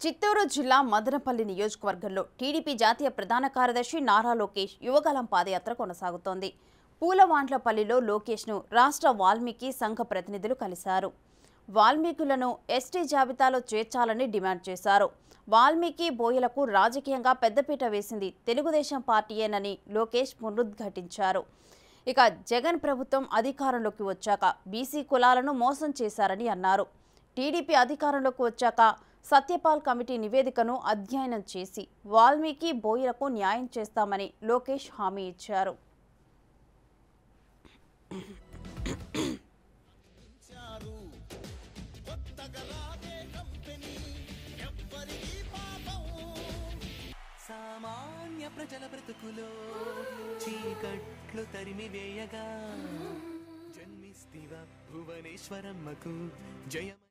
చిత్తూరు జిల్లా మదనపల్లి నియోజకవర్గంలో టీడీపీ జాతీయ ప్రధాన కార్యదర్శి నారా లోకేష్ యువగలం పాదయాత్ర కొనసాగుతోంది. పూలవాండ్లపల్లిలో లోకేష్ను రాష్ట్ర వాల్మీకి సంఘ ప్రతినిధులు కలిశారు. వాల్మీకులను ఎస్టీ జాబితాలో చేర్చాలని డిమాండ్ చేశారు. వాల్మీకి బోయలకు రాజకీయంగా పెద్దపీట వేసింది తెలుగుదేశం పార్టీయేనని లోకేష్ పునరుద్ఘాటించారు. ఇక జగన్ ప్రభుత్వం అధికారంలోకి వచ్చాక బీసీ కులాలను మోసం చేశారని అన్నారు. టీడీపీ అధికారంలోకి వచ్చాక సత్యపాల్ కమిటీ నివేదికను అధ్యయనం చేసి వాల్మీకి బోయలకు న్యాయం చేస్తామని లోకేష్ హామీ ఇచ్చారు. సామాన్య ప్రజల బ్రతుకులో చీకట్లు తరిమి వేయగా జన్మిస్తివ భువనేశ్వరమ్మకు జయమ